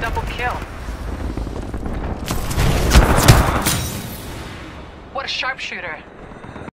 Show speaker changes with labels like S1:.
S1: Double kill. What a sharpshooter.